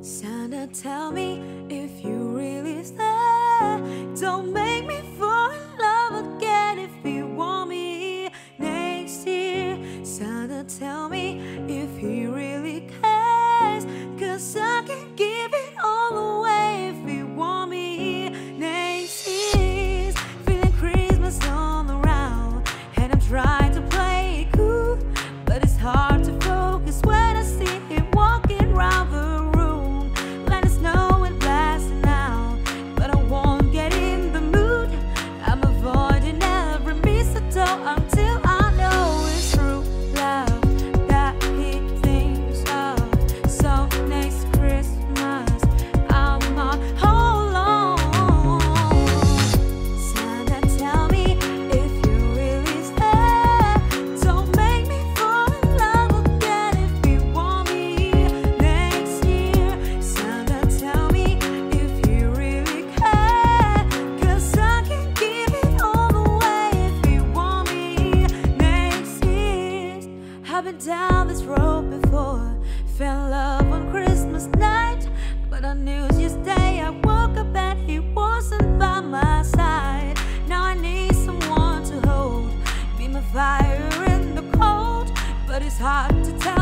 Santa, tell me if you really there. Don't make me fool. hard to tell.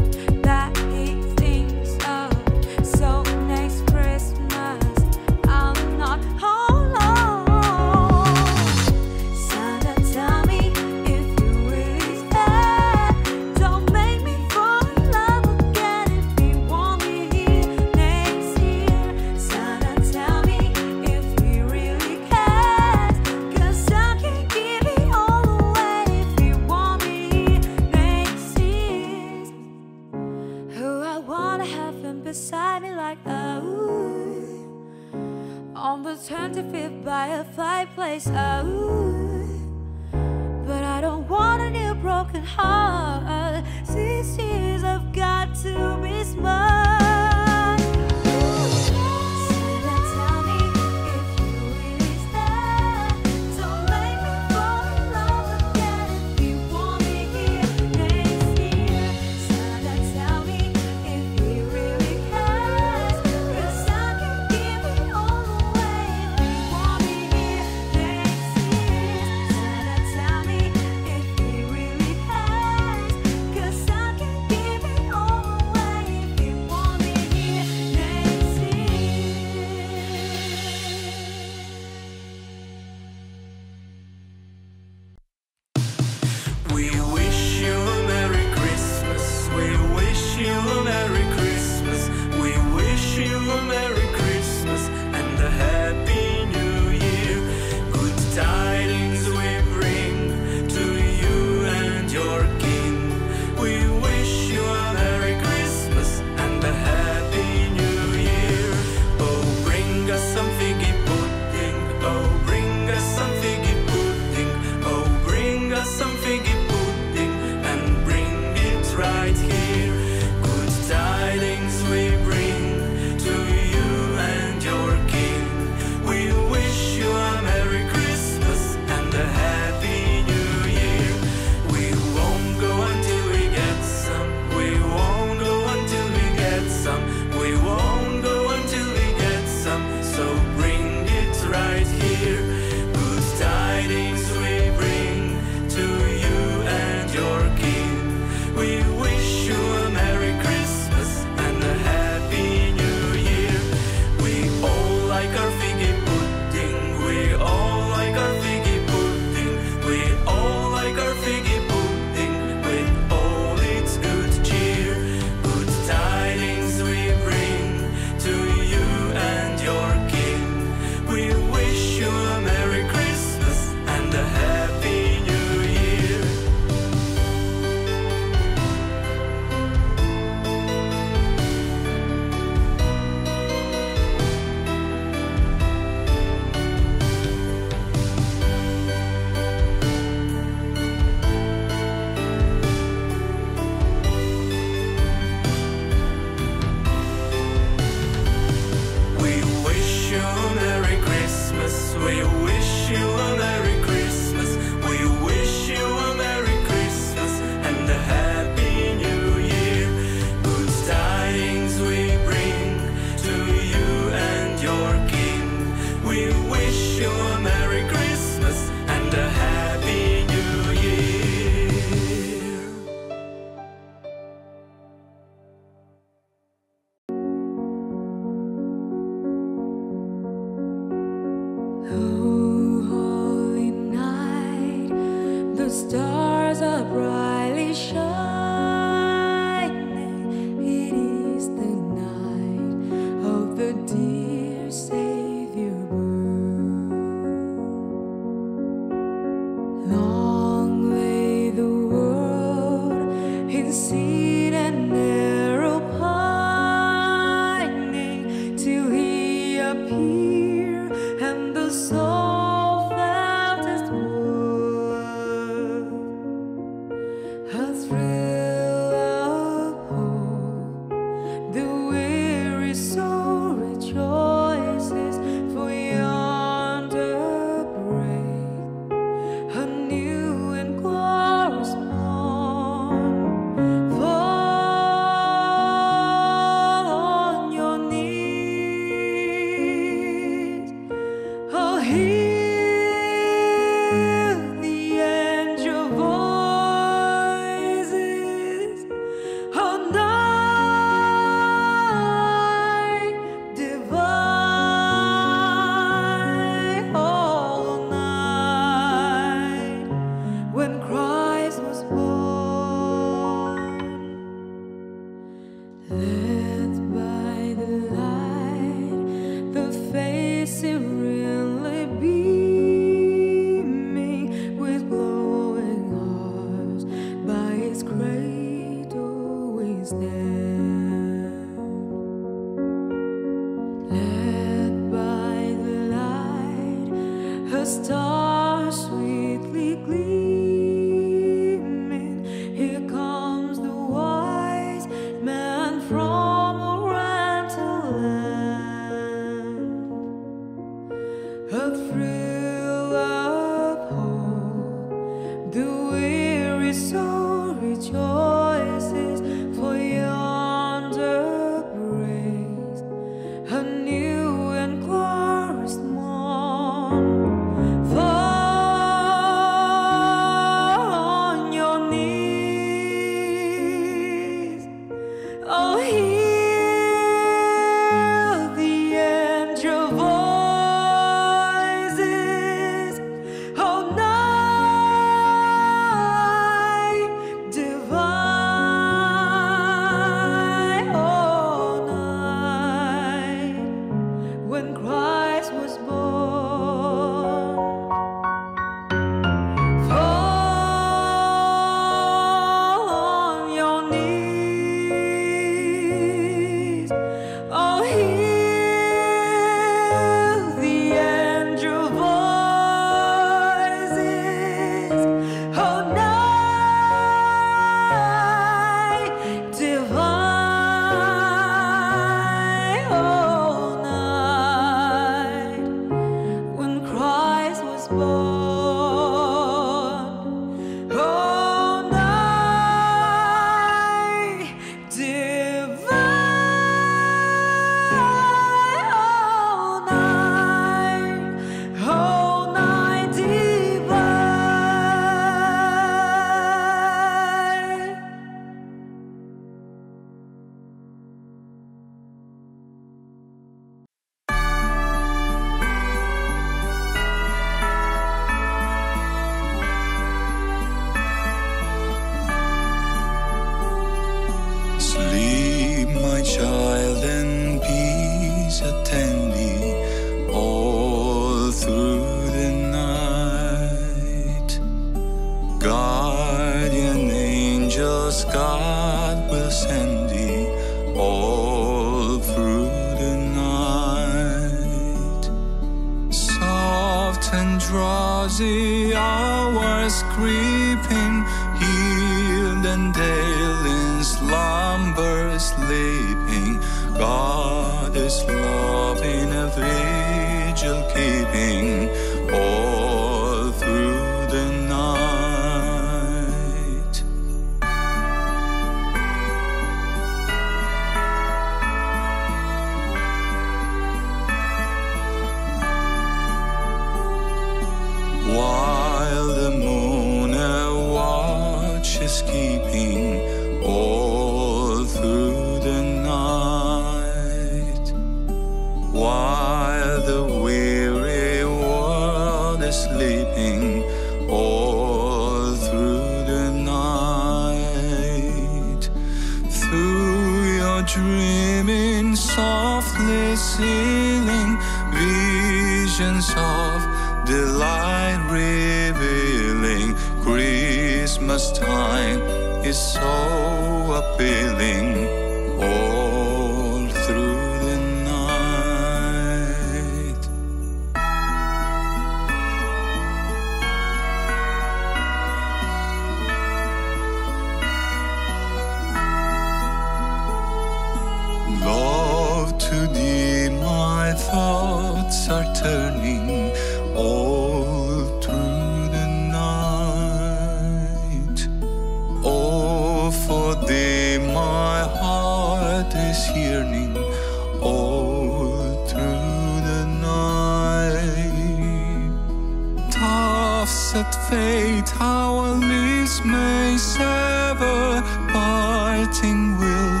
Tough at fate, our lips may sever, parting will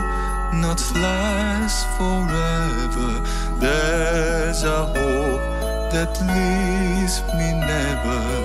not last forever. There's a hope that leaves me never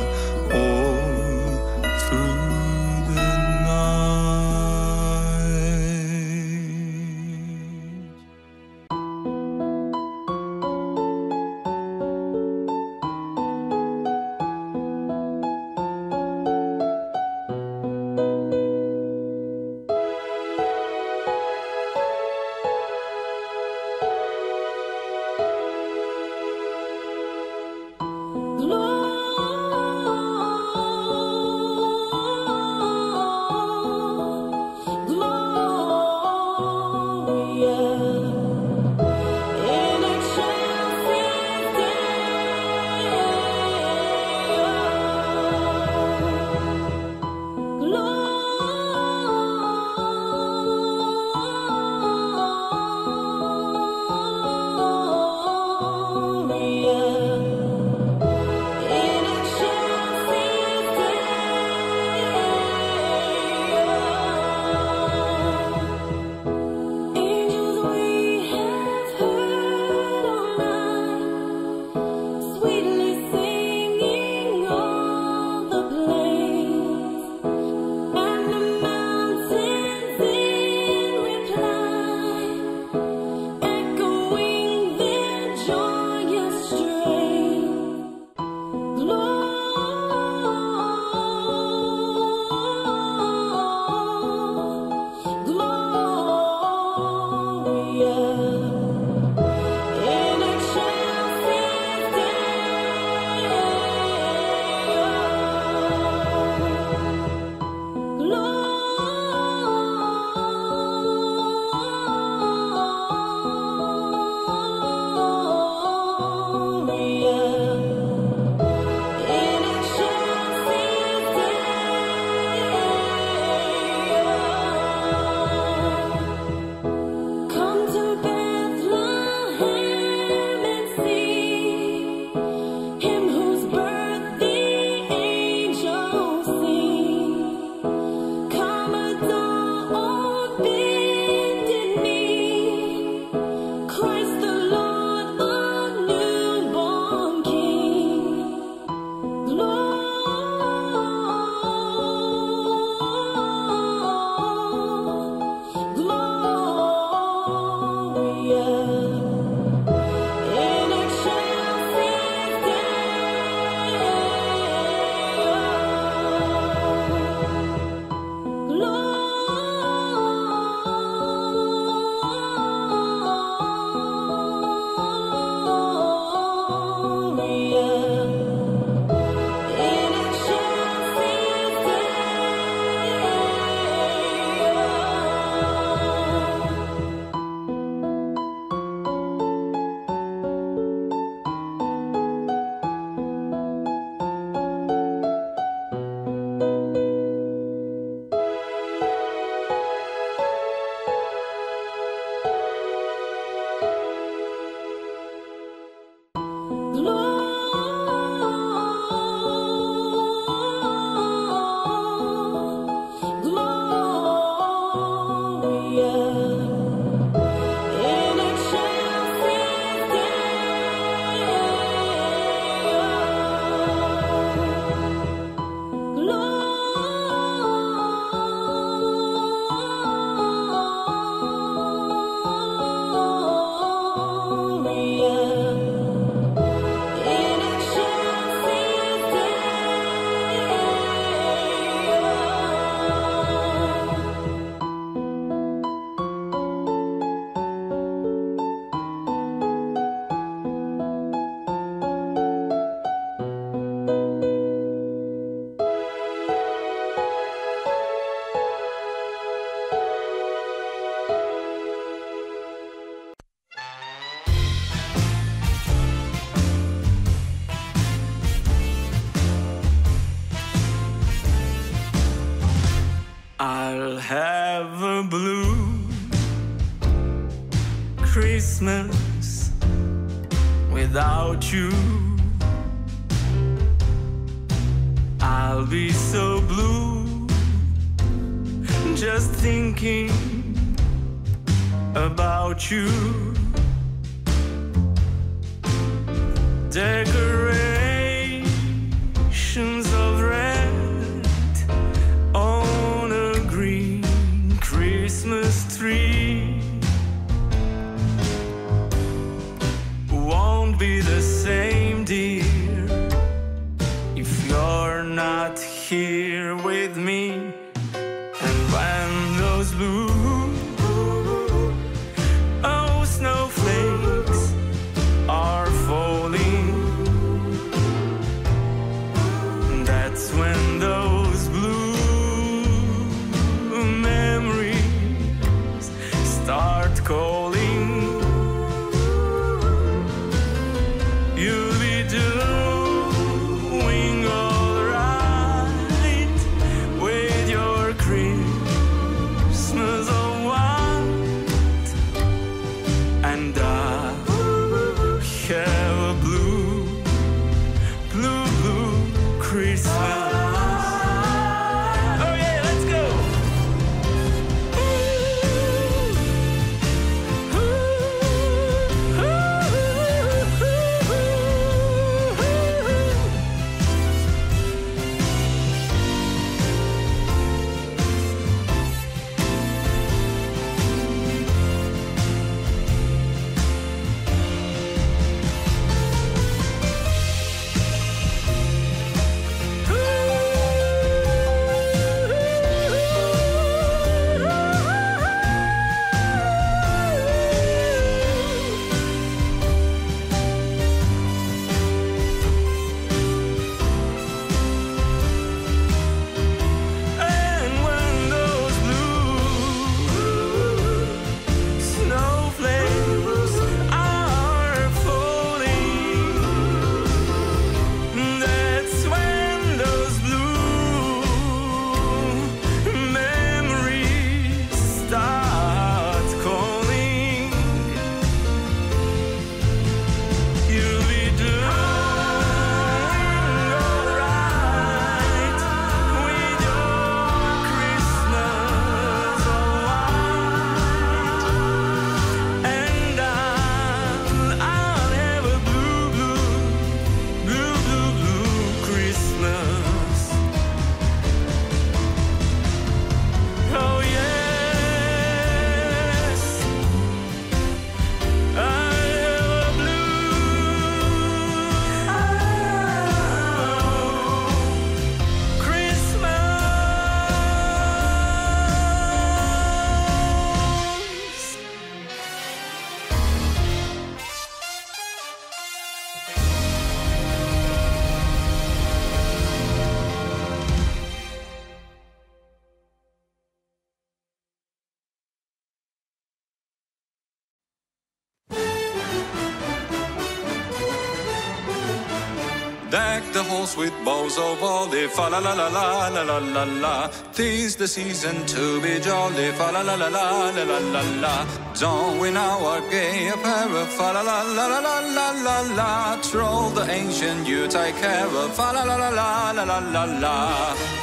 Deck with boughs of olive, fa la la la la la la la la. Tis the season to be jolly, fa la la la la la la la la. Don we now our gay apparel, fa la la la la la la la la. Troll the ancient Yuletide carol, fa la la la la la la la la.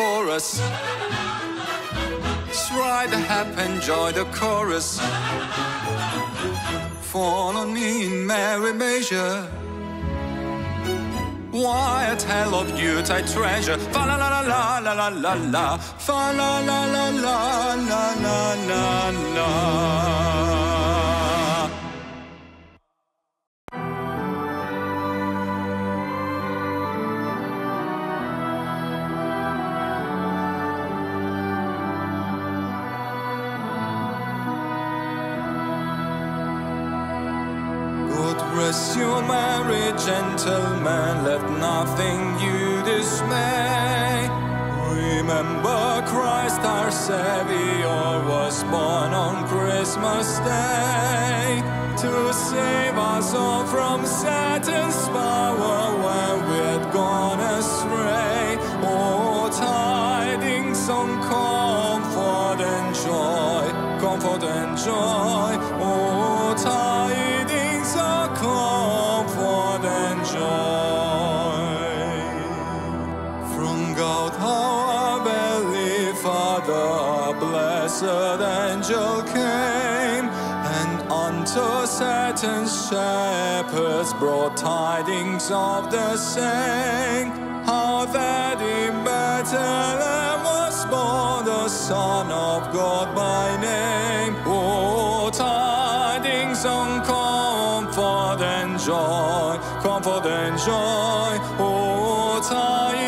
Before us. Stride the hap, enjoy the chorus. Follow me in merry measure. Why a tale of youth I treasure. Fa la la la la la la la la. Fa la la la la la la la la. letting you dismay. Remember, Christ our Savior was born on Christmas Day to save us all from Satan's power when we had gone astray. Oh, tidings on comfort and joy, comfort and joy. shepherds brought tidings of the same, how that in Bethlehem was born the Son of God by name. Oh, tidings on comfort and joy, comfort and joy, oh, tidings.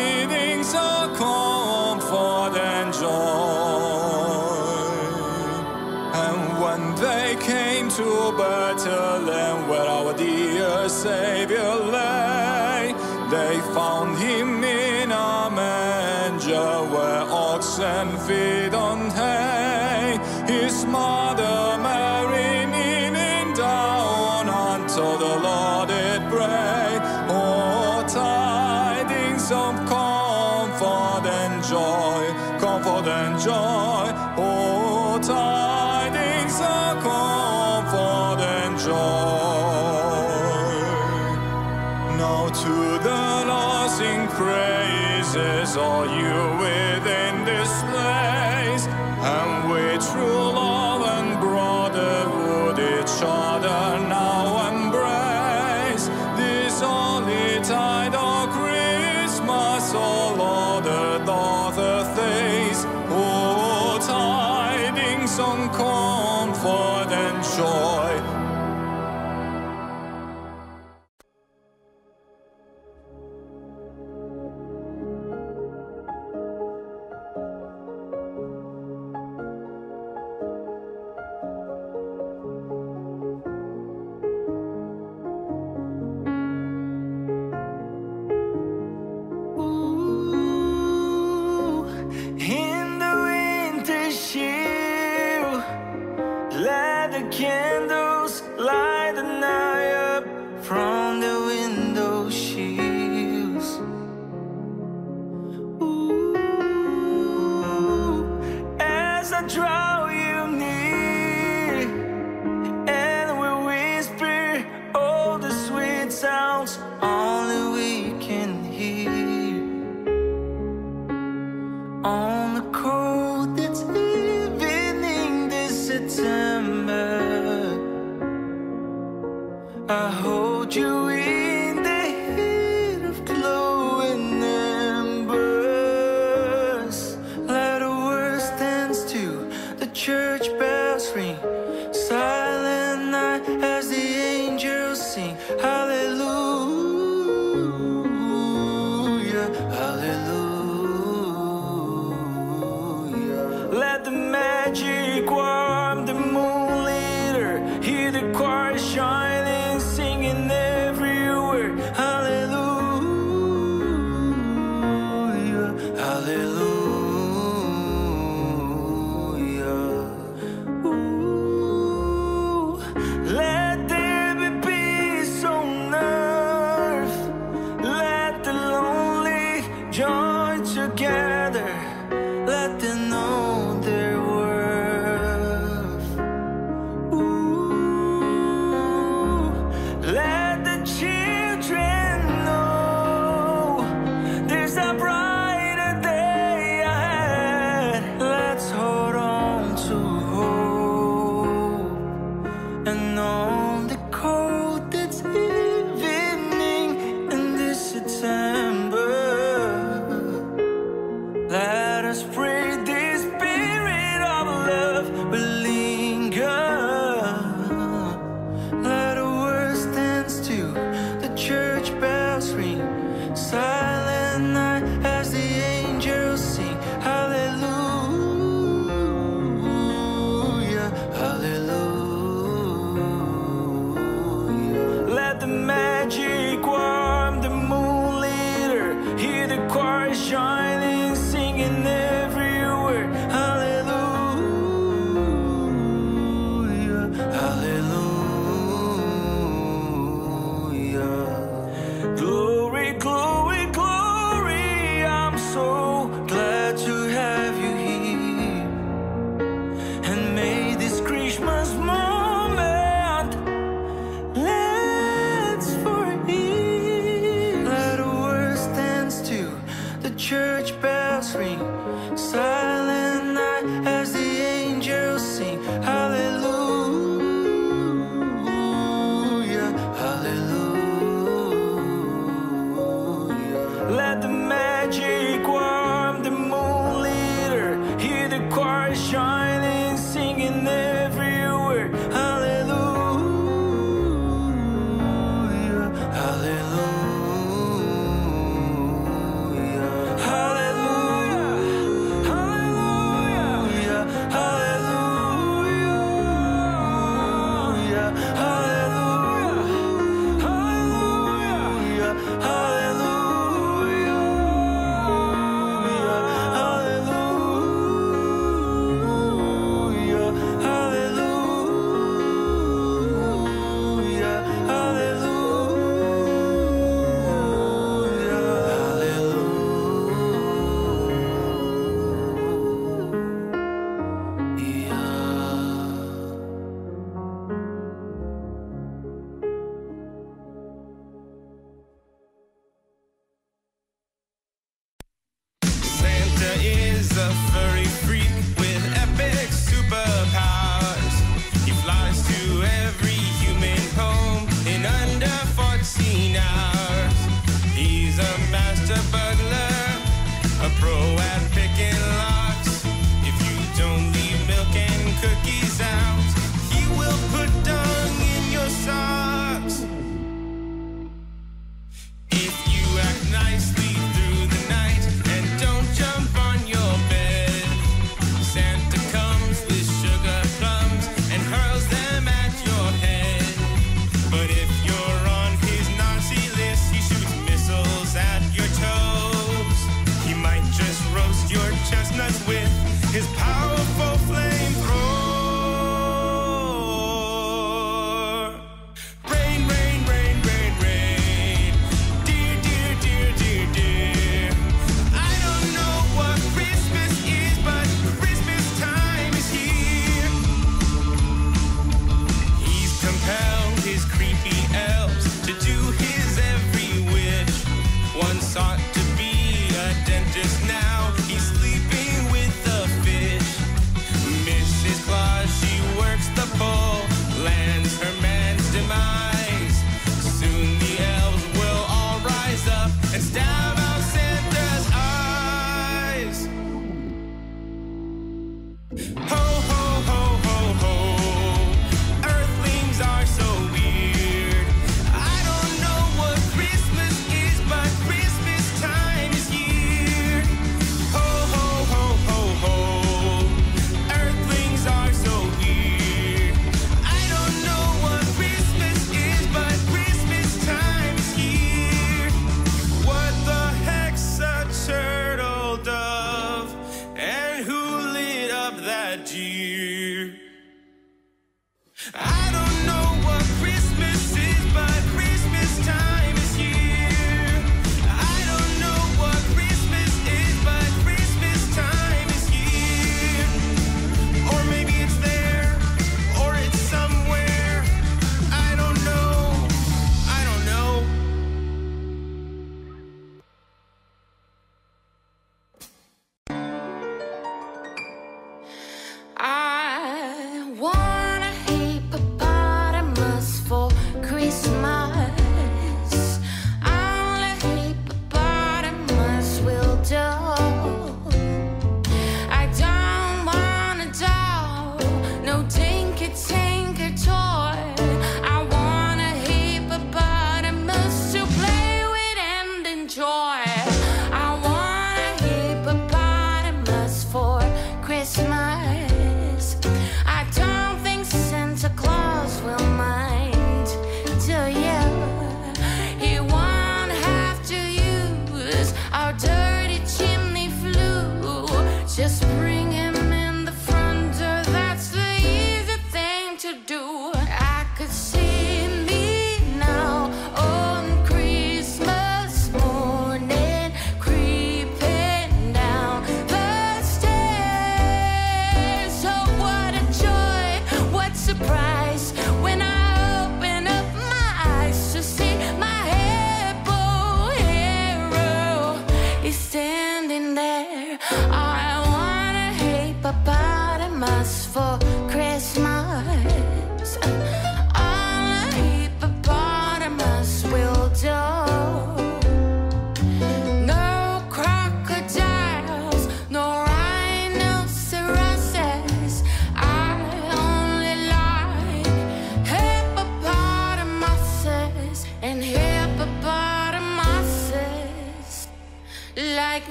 Savior lay. They found him in a manger where oxen feed on hay. His mother Mary kneeling down until the Lord did pray. Oh, tidings of comfort and joy, comfort and joy. Oh, tidings.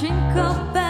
Hey, jingle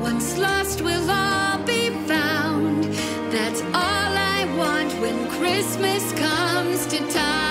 Once lost, we'll all be found. That's all I want when Christmas comes to town.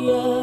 yeah.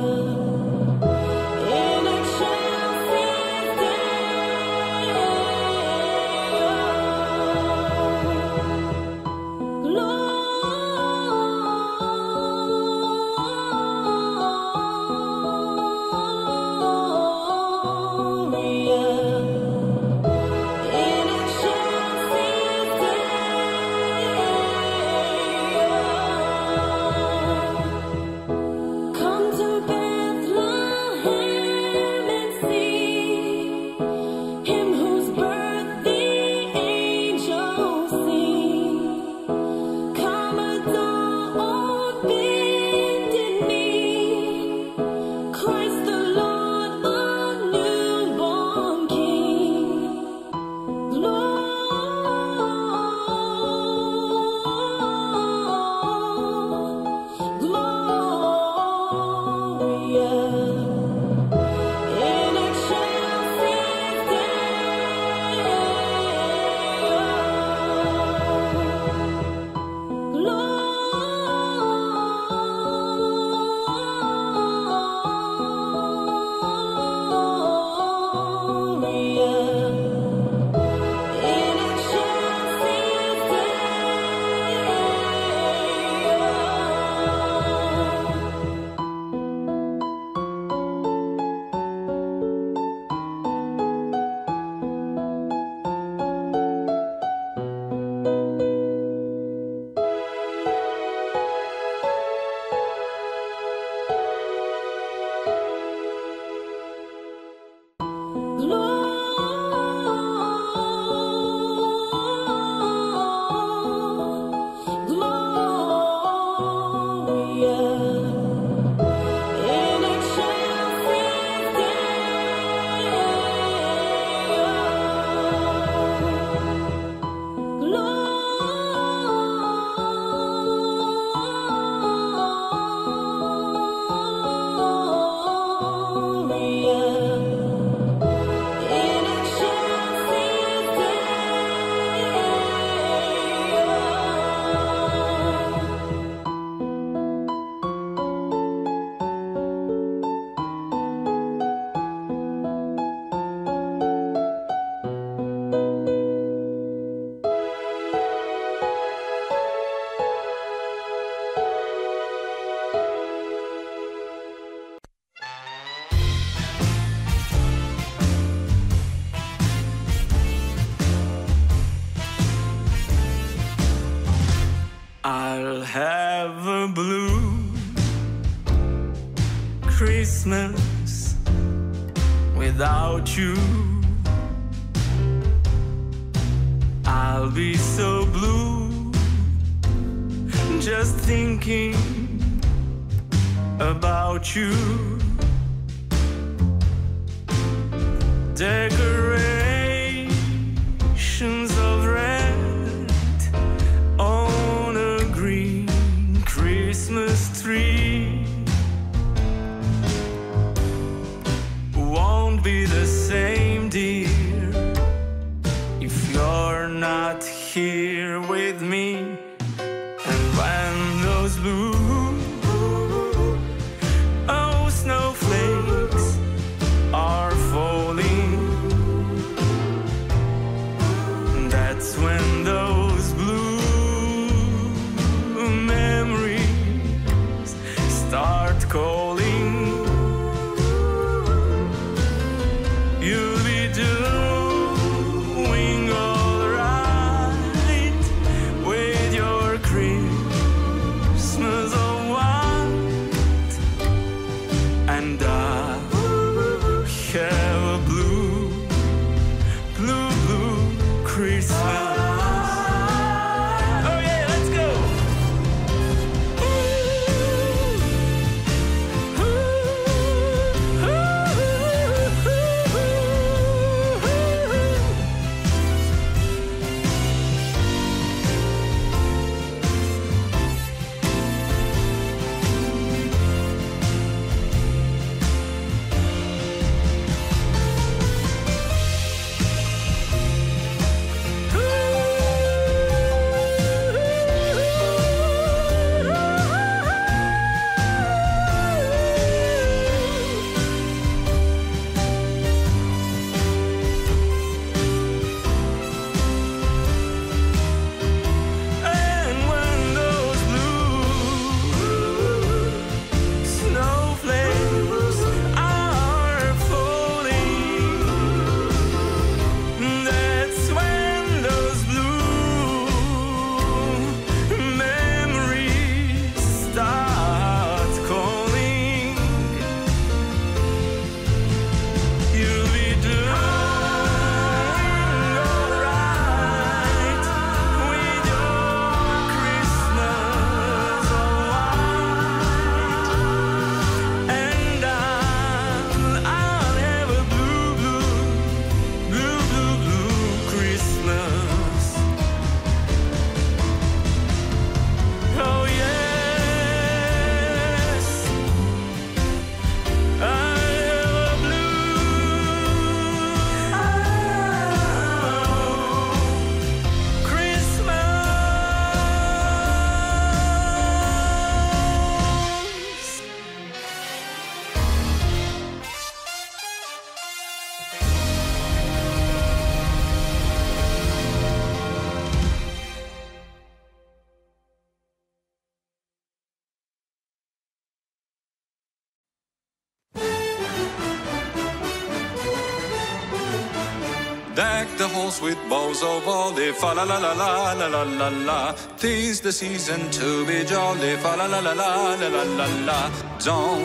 With boughs of holly, fa la la la la la la la la. Tis the season to be jolly, fa la la la la la la la la.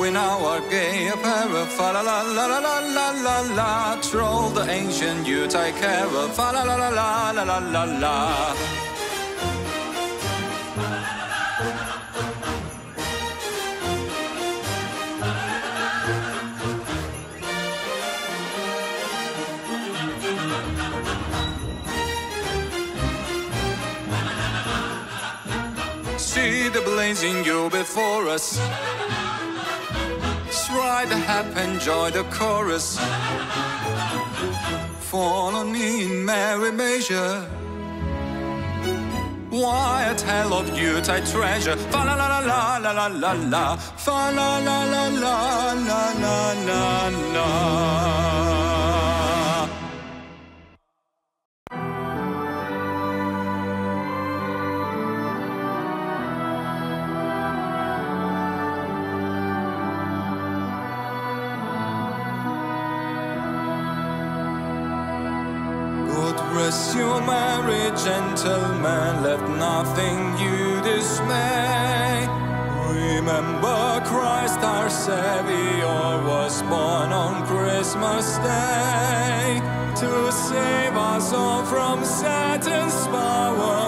We now our gay apparel, fa la la la la la la la la. Troll the ancient Yuletide carol, fa la la la la la la la la. Blazing you before us. Stride the hap, enjoy the chorus. Follow me in merry measure. Why a tale of Yuletide treasure? Fa la la la la la la la la. Fa la la la la la la la la. your marriage, gentlemen. Let nothing you dismay. Remember, Christ our Savior was born on Christmas Day to save us all from Satan's power.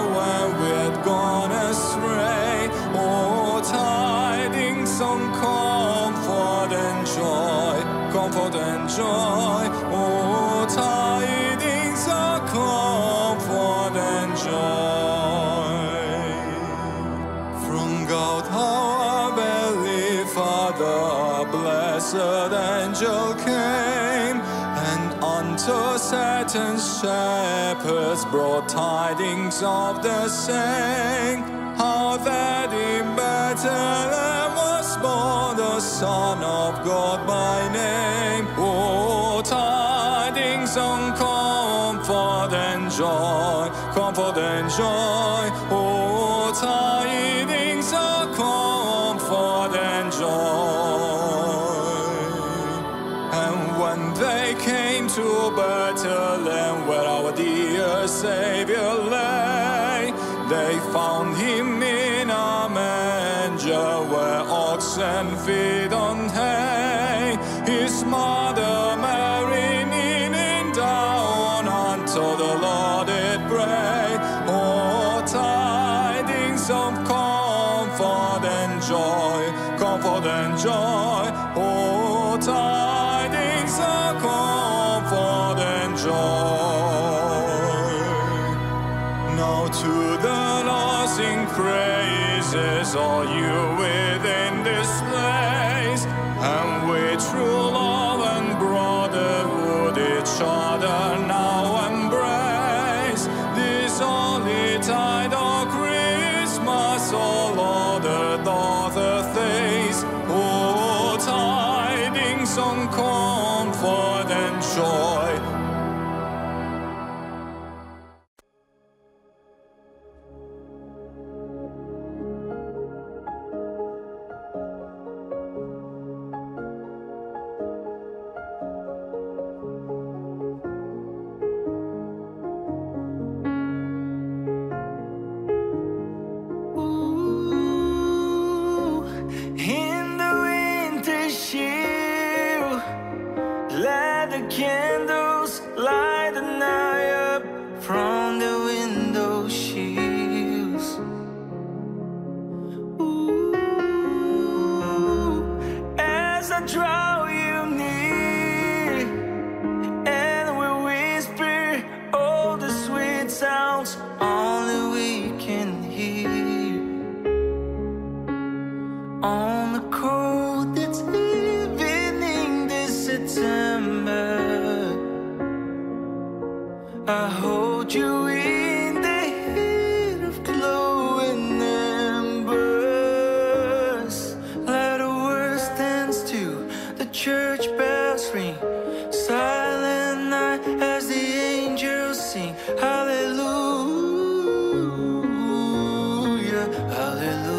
certain shepherds brought tidings of the same, how that in Bethlehem was born the Son of God by name. Oh, tidings of comfort and joy, comfort and joy. Hallelujah.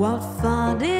What fun it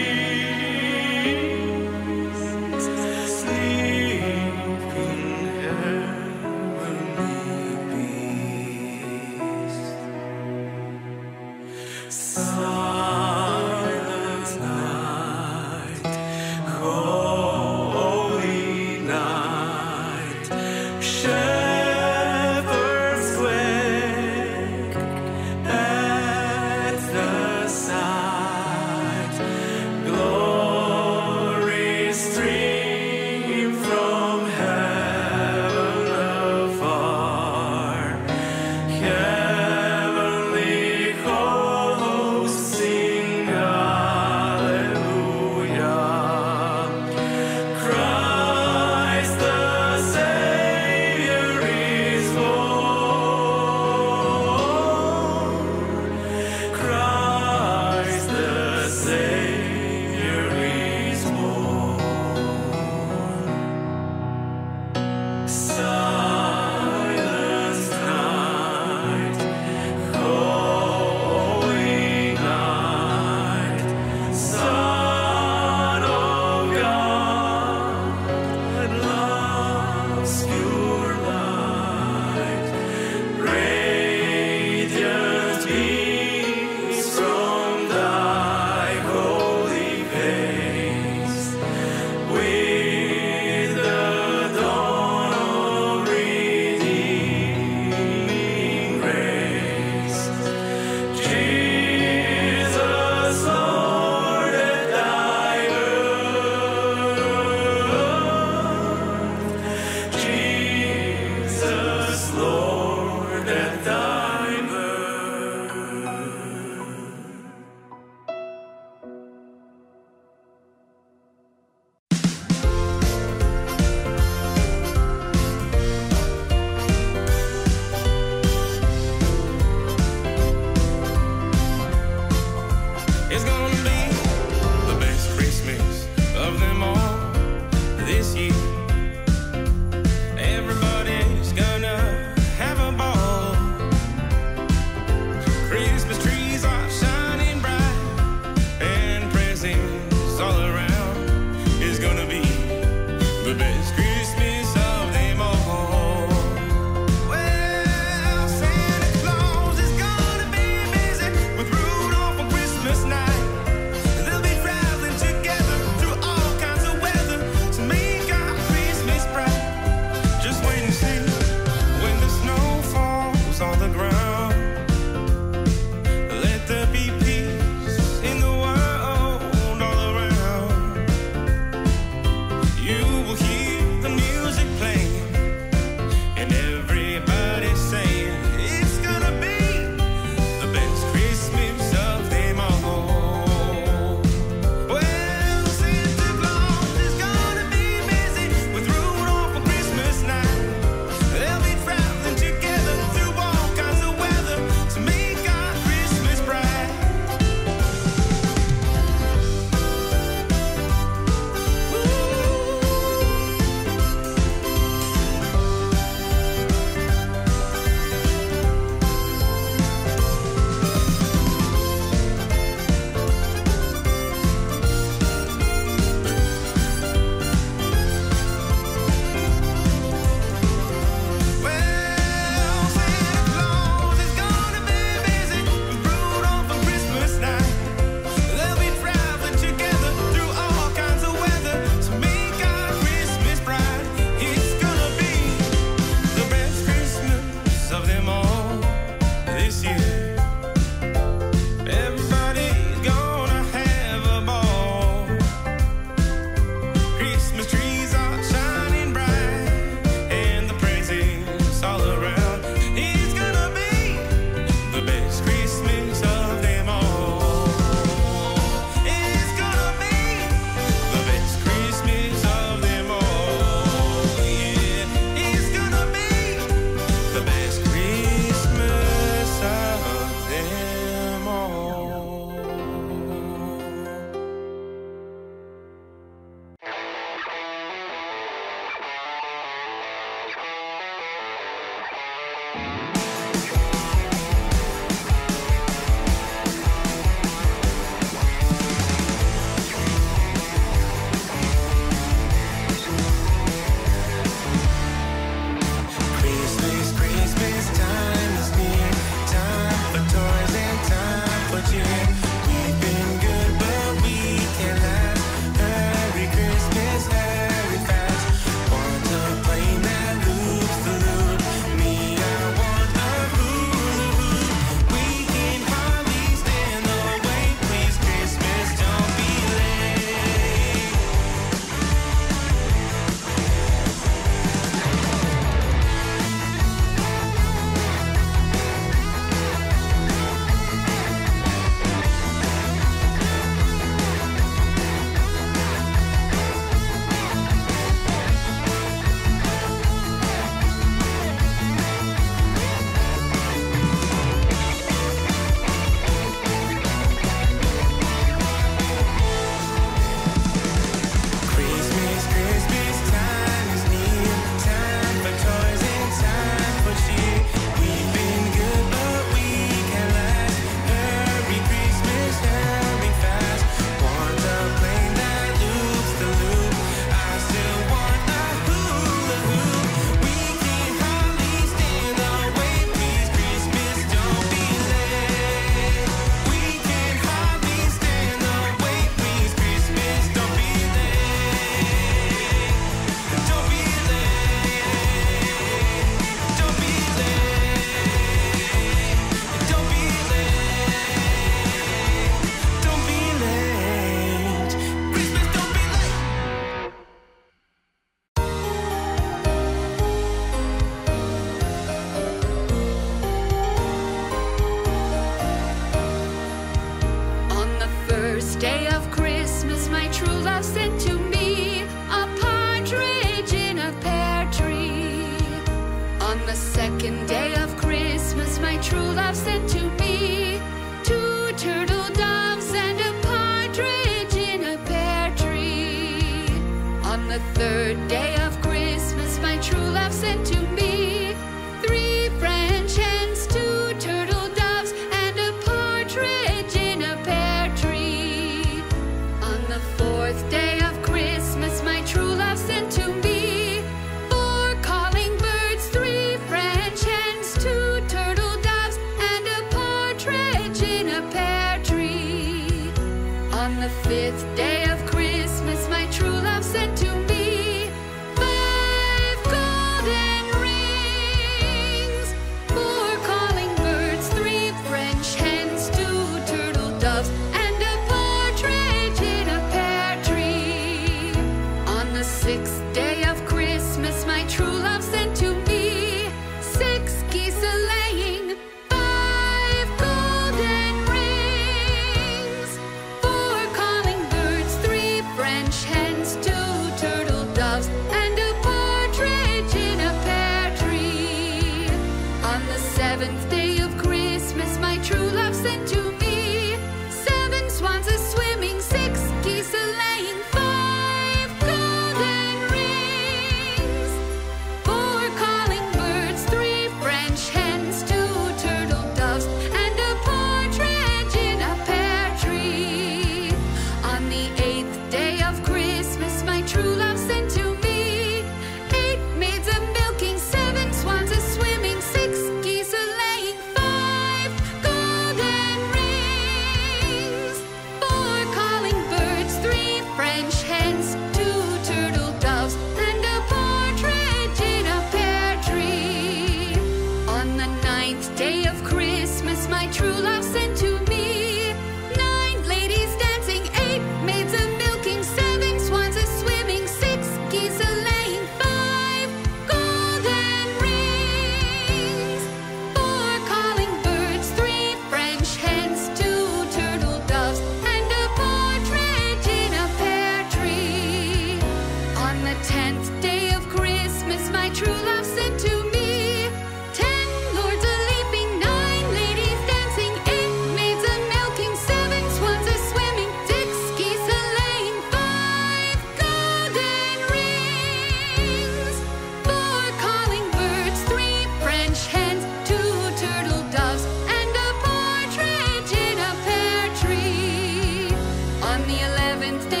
the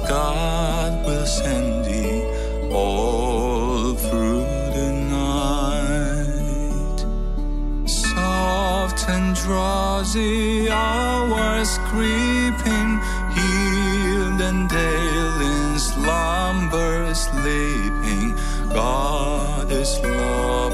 God will send thee all through the night. Soft and drowsy hours creeping, healed and dale in slumber sleeping. God is Lord.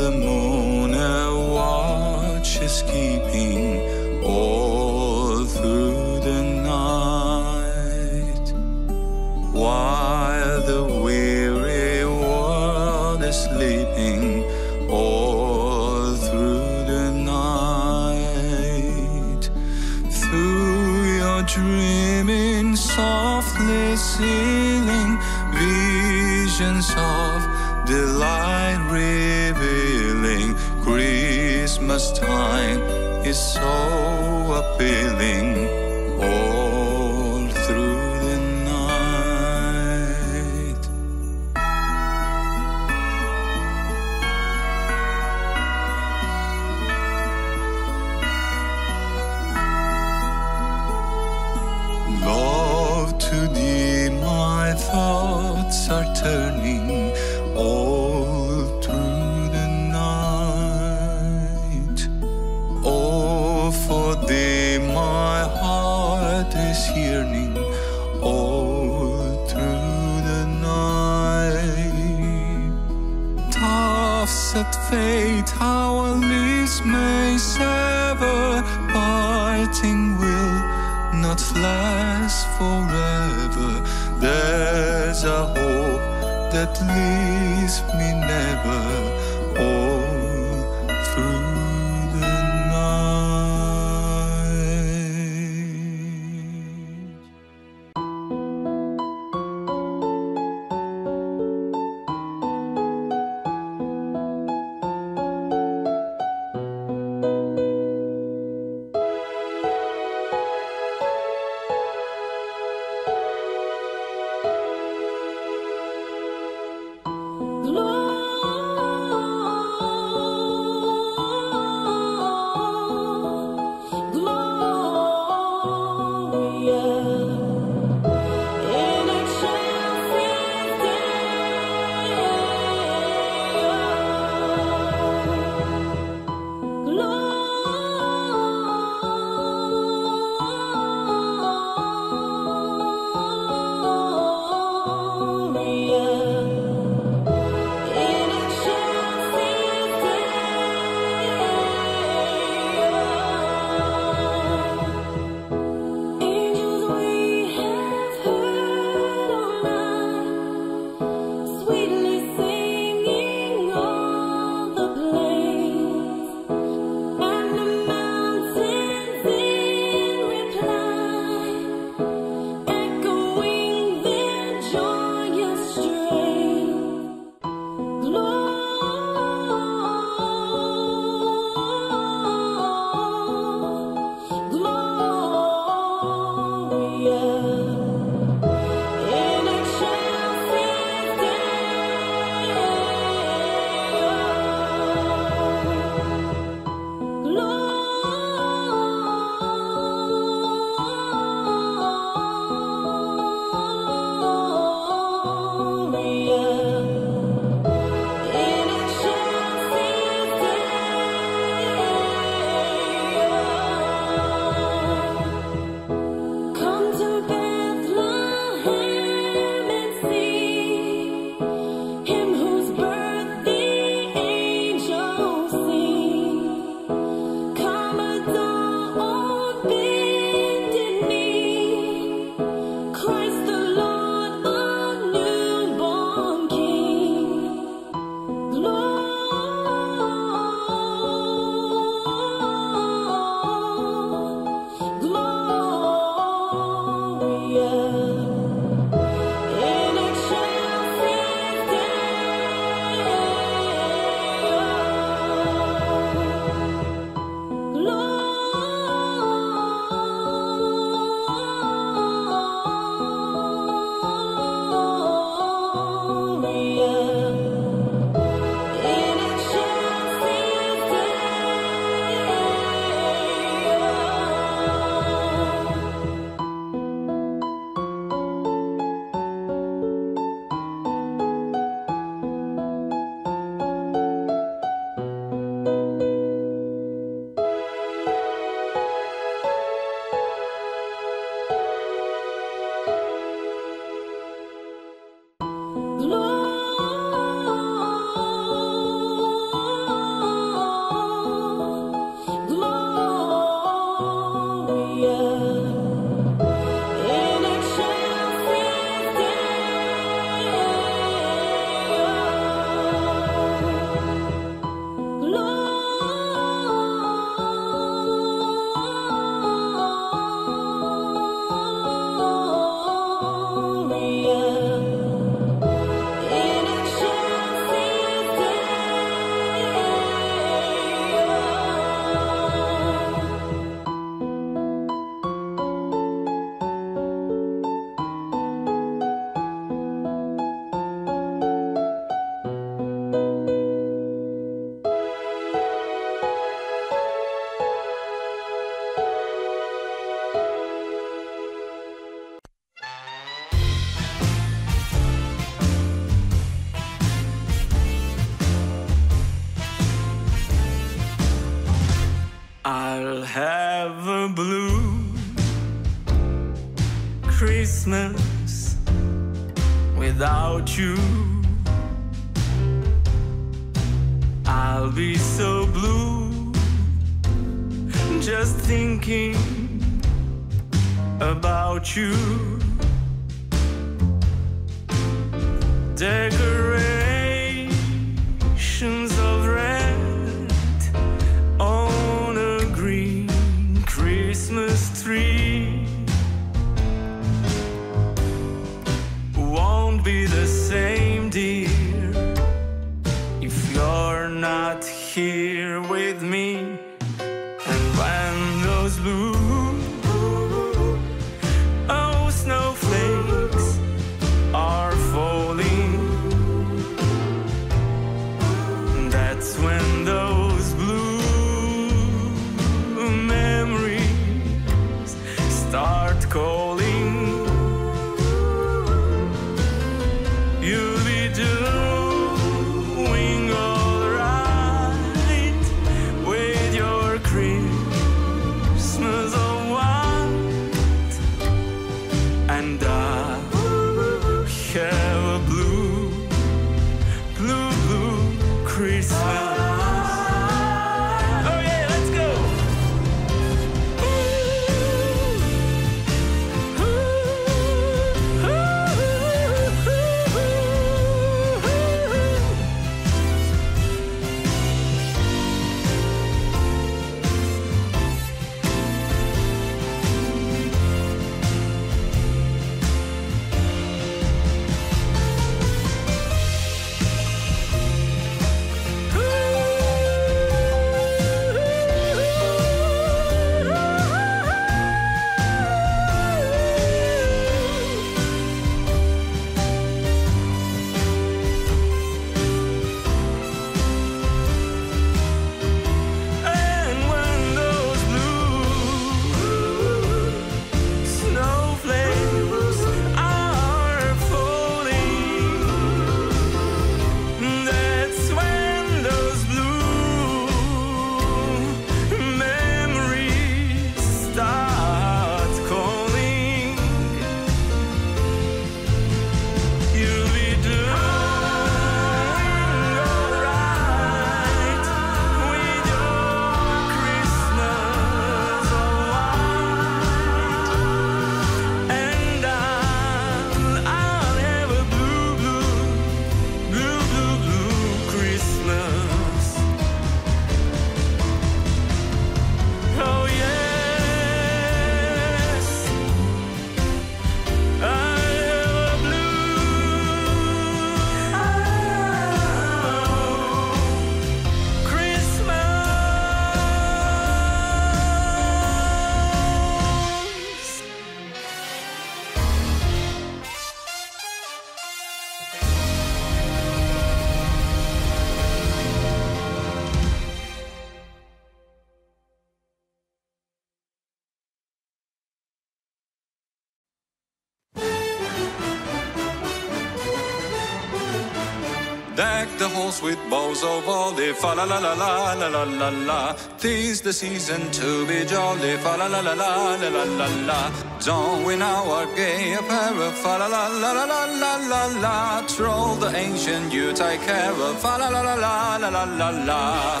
Deck with boughs of holly, fa la la la la la la la la. Tis the season to be jolly, fa la la la la la la la la. Don we now our gay apparel, fa la la la la la la la la. Troll the ancient Yuletide carol, fa la la la la la la la la.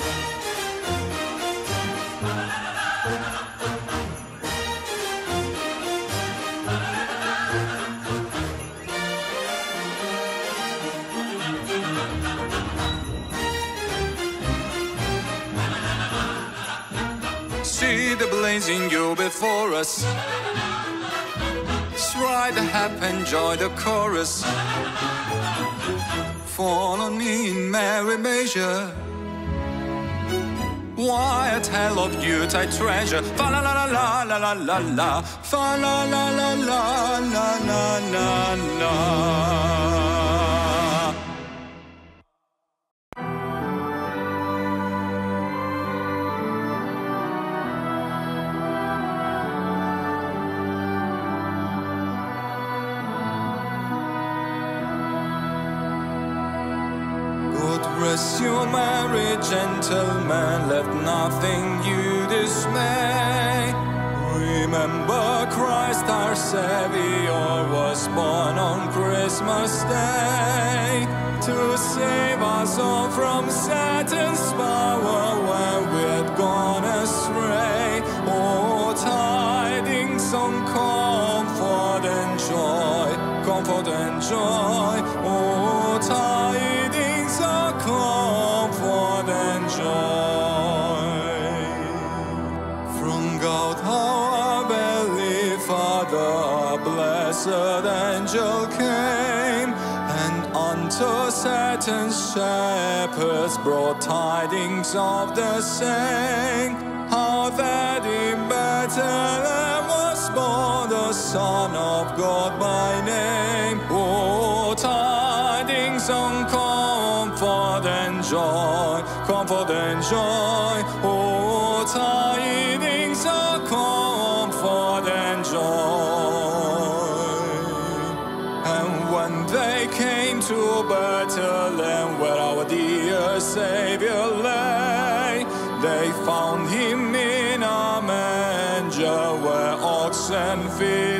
Before us. Stride the hap, enjoy the chorus. Fall on me in merry measure. Why a tale of Yuletide treasure? Fa la la la la la la la la. Fa la la la la la la la la. As you merry, gentleman, let nothing you dismay. Remember Christ our Savior was born on Christmas Day to save us all from Satan's power. shepherds brought tidings of the same, how that in Bethlehem was born the Son of God by name. Oh, tidings of comfort and joy, comfort and joy. and fear.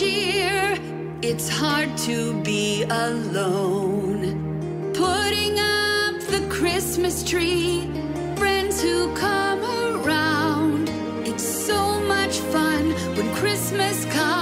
cheer. It's hard to be alone. Putting up the Christmas tree, friends who come around. It's so much fun when Christmas comes.